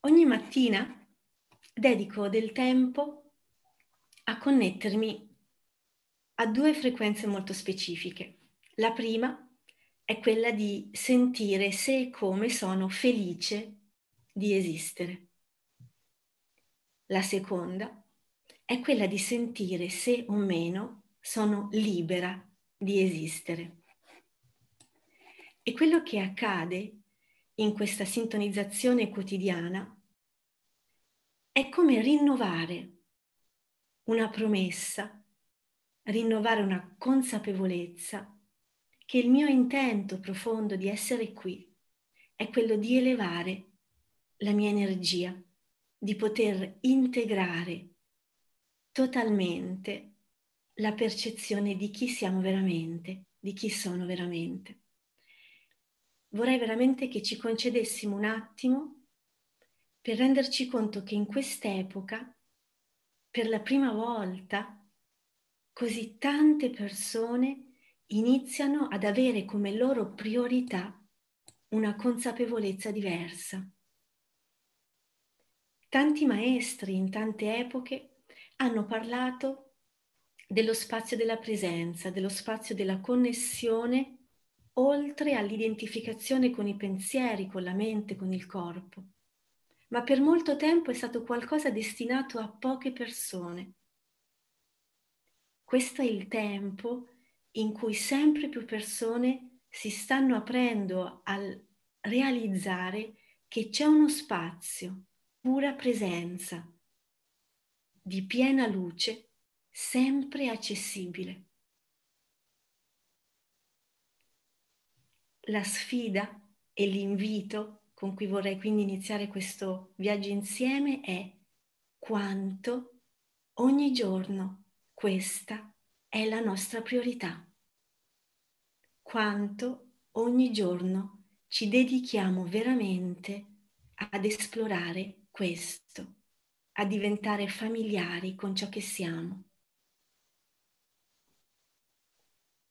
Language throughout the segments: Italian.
ogni mattina dedico del tempo a connettermi a due frequenze molto specifiche. La prima è quella di sentire se e come sono felice di esistere. La seconda è quella di sentire se o meno sono libera di esistere. E quello che accade in questa sintonizzazione quotidiana è come rinnovare una promessa, rinnovare una consapevolezza che il mio intento profondo di essere qui è quello di elevare la mia energia, di poter integrare totalmente la percezione di chi siamo veramente, di chi sono veramente. Vorrei veramente che ci concedessimo un attimo per renderci conto che in quest'epoca, per la prima volta, così tante persone iniziano ad avere come loro priorità una consapevolezza diversa. Tanti maestri in tante epoche hanno parlato dello spazio della presenza, dello spazio della connessione, oltre all'identificazione con i pensieri, con la mente, con il corpo. Ma per molto tempo è stato qualcosa destinato a poche persone. Questo è il tempo in cui sempre più persone si stanno aprendo al realizzare che c'è uno spazio, pura presenza, di piena luce sempre accessibile. La sfida e l'invito con cui vorrei quindi iniziare questo viaggio insieme è quanto ogni giorno questa è la nostra priorità. Quanto ogni giorno ci dedichiamo veramente ad esplorare questo, a diventare familiari con ciò che siamo.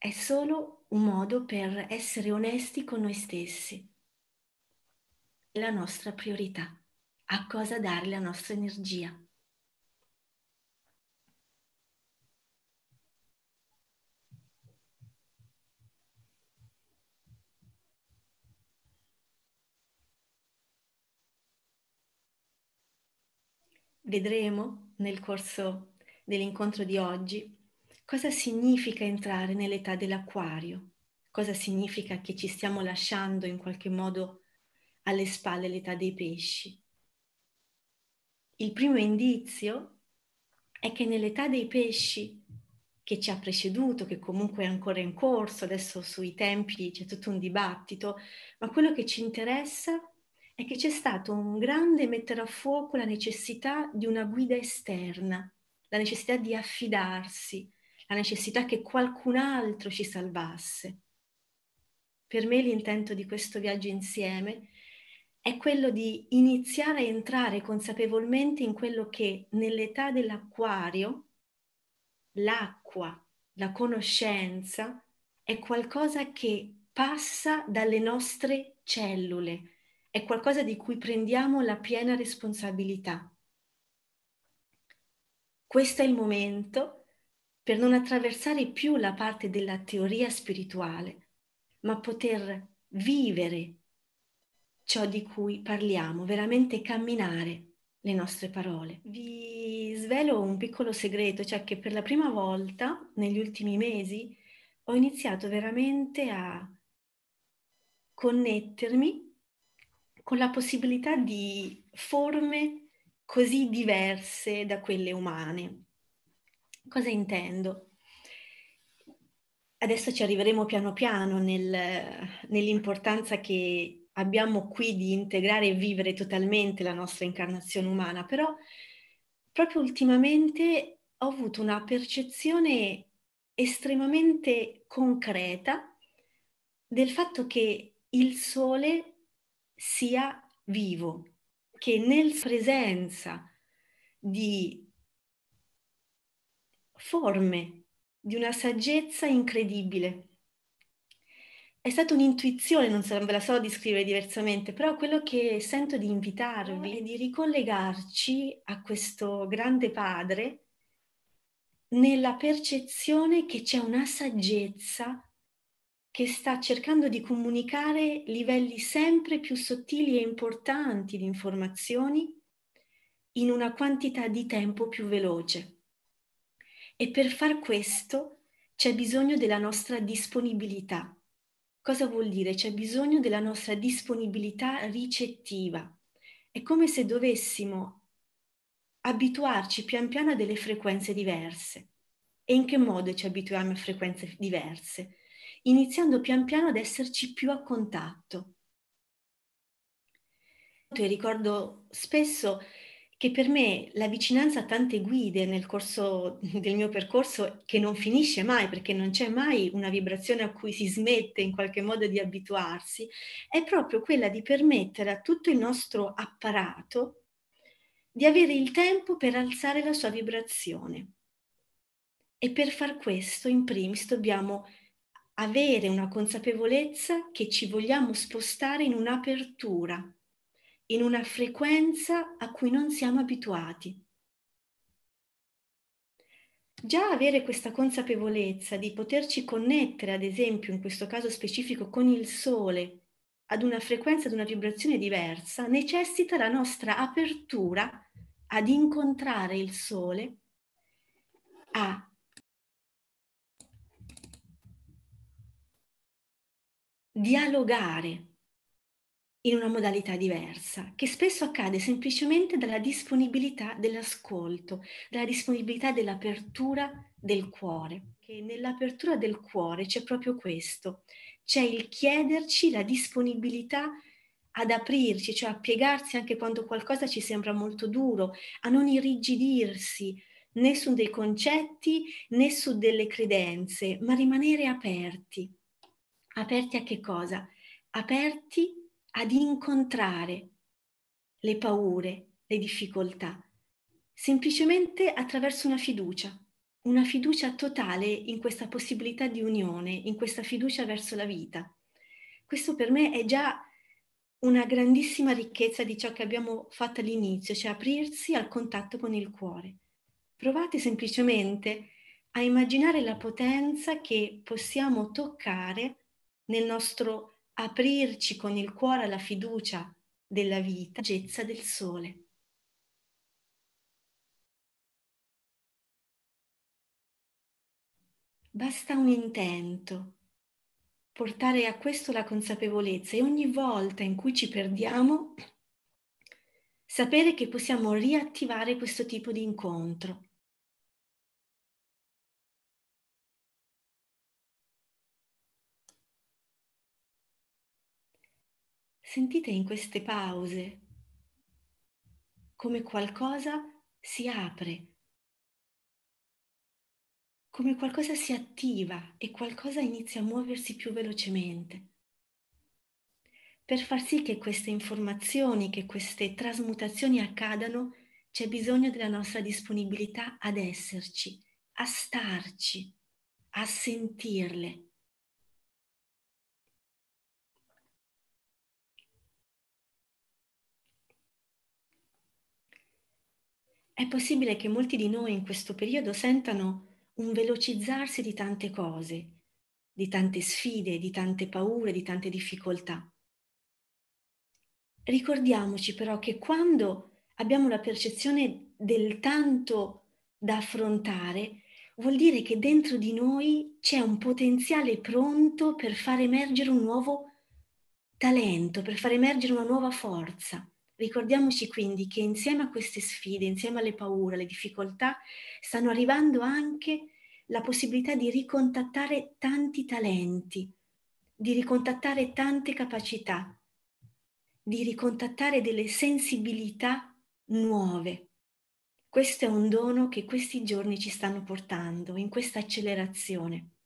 È solo un modo per essere onesti con noi stessi. La nostra priorità, a cosa dare la nostra energia. Vedremo nel corso dell'incontro di oggi Cosa significa entrare nell'età dell'acquario? Cosa significa che ci stiamo lasciando in qualche modo alle spalle l'età dei pesci? Il primo indizio è che nell'età dei pesci che ci ha preceduto, che comunque è ancora in corso, adesso sui tempi c'è tutto un dibattito, ma quello che ci interessa è che c'è stato un grande mettere a fuoco la necessità di una guida esterna, la necessità di affidarsi, la necessità che qualcun altro ci salvasse. Per me l'intento di questo viaggio insieme è quello di iniziare a entrare consapevolmente in quello che nell'età dell'acquario, l'acqua, la conoscenza, è qualcosa che passa dalle nostre cellule, è qualcosa di cui prendiamo la piena responsabilità. Questo è il momento per non attraversare più la parte della teoria spirituale, ma poter vivere ciò di cui parliamo, veramente camminare le nostre parole. Vi svelo un piccolo segreto, cioè che per la prima volta negli ultimi mesi ho iniziato veramente a connettermi con la possibilità di forme così diverse da quelle umane. Cosa intendo? Adesso ci arriveremo piano piano nel, nell'importanza che abbiamo qui di integrare e vivere totalmente la nostra incarnazione umana, però proprio ultimamente ho avuto una percezione estremamente concreta del fatto che il sole sia vivo, che nel presenza di forme di una saggezza incredibile. è stata un'intuizione, non ve la so descrivere diversamente, però quello che sento di invitarvi è di ricollegarci a questo grande padre nella percezione che c'è una saggezza che sta cercando di comunicare livelli sempre più sottili e importanti di informazioni in una quantità di tempo più veloce. E per far questo c'è bisogno della nostra disponibilità. Cosa vuol dire? C'è bisogno della nostra disponibilità ricettiva. È come se dovessimo abituarci pian piano a delle frequenze diverse. E in che modo ci abituiamo a frequenze diverse? iniziando pian piano ad esserci più a contatto. E ricordo spesso che per me la vicinanza a tante guide nel corso del mio percorso, che non finisce mai perché non c'è mai una vibrazione a cui si smette in qualche modo di abituarsi, è proprio quella di permettere a tutto il nostro apparato di avere il tempo per alzare la sua vibrazione. E per far questo, in primis, dobbiamo avere una consapevolezza che ci vogliamo spostare in un'apertura, in una frequenza a cui non siamo abituati. Già avere questa consapevolezza di poterci connettere, ad esempio, in questo caso specifico, con il sole, ad una frequenza, ad una vibrazione diversa, necessita la nostra apertura ad incontrare il sole, a dialogare in una modalità diversa, che spesso accade semplicemente dalla disponibilità dell'ascolto, dalla disponibilità dell'apertura del cuore. Che nell'apertura del cuore c'è proprio questo, c'è il chiederci la disponibilità ad aprirci, cioè a piegarsi anche quando qualcosa ci sembra molto duro, a non irrigidirsi né su dei concetti né su delle credenze, ma rimanere aperti Aperti a che cosa? Aperti ad incontrare le paure, le difficoltà, semplicemente attraverso una fiducia, una fiducia totale in questa possibilità di unione, in questa fiducia verso la vita. Questo per me è già una grandissima ricchezza di ciò che abbiamo fatto all'inizio, cioè aprirsi al contatto con il cuore. Provate semplicemente a immaginare la potenza che possiamo toccare nel nostro aprirci con il cuore alla fiducia della vita, saggezza del sole. Basta un intento, portare a questo la consapevolezza e ogni volta in cui ci perdiamo, sapere che possiamo riattivare questo tipo di incontro. Sentite in queste pause come qualcosa si apre, come qualcosa si attiva e qualcosa inizia a muoversi più velocemente. Per far sì che queste informazioni, che queste trasmutazioni accadano, c'è bisogno della nostra disponibilità ad esserci, a starci, a sentirle, È possibile che molti di noi in questo periodo sentano un velocizzarsi di tante cose, di tante sfide, di tante paure, di tante difficoltà. Ricordiamoci però che quando abbiamo la percezione del tanto da affrontare, vuol dire che dentro di noi c'è un potenziale pronto per far emergere un nuovo talento, per far emergere una nuova forza. Ricordiamoci quindi che insieme a queste sfide, insieme alle paure, alle difficoltà, stanno arrivando anche la possibilità di ricontattare tanti talenti, di ricontattare tante capacità, di ricontattare delle sensibilità nuove. Questo è un dono che questi giorni ci stanno portando in questa accelerazione.